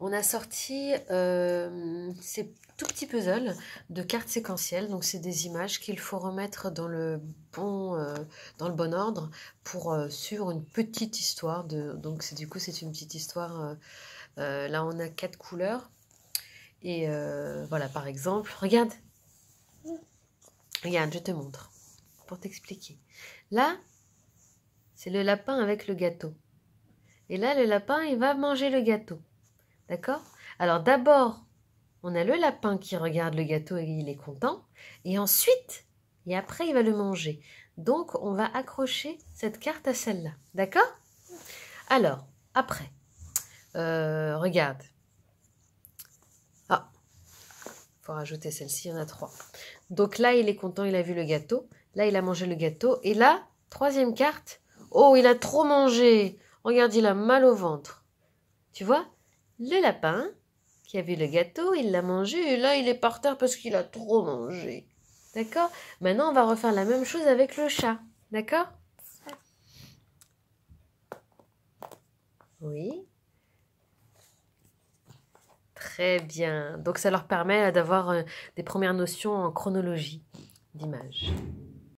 on a sorti euh, ces tout petits puzzles de cartes séquentielles. Donc, c'est des images qu'il faut remettre dans le bon, euh, dans le bon ordre pour euh, suivre une petite histoire. Donc, du coup, c'est une petite histoire. là, on a quatre couleurs. Et voilà, par exemple, regarde. Regarde, je te montre pour t'expliquer. Là, c'est le lapin avec le gâteau. Et là, le lapin, il va manger le gâteau. D'accord? Alors d'abord, on a le lapin qui regarde le gâteau et il est content. Et ensuite, et après, il va le manger. Donc, on va accrocher cette carte à celle-là. D'accord? Alors, après, euh, regarde. Ah, faut rajouter celle-ci, il y en a trois. Donc là, il est content, il a vu le gâteau. Là, il a mangé le gâteau. Et là, troisième carte. Oh, il a trop mangé. Regarde, il a mal au ventre. Tu vois? Le lapin, qui a vu le gâteau, il l'a mangé et là il est par terre parce qu'il a trop mangé. D'accord? Maintenant on va refaire la même chose avec le chat. D'accord? Oui. Très bien. Donc ça leur permet d'avoir euh, des premières notions en chronologie d'image.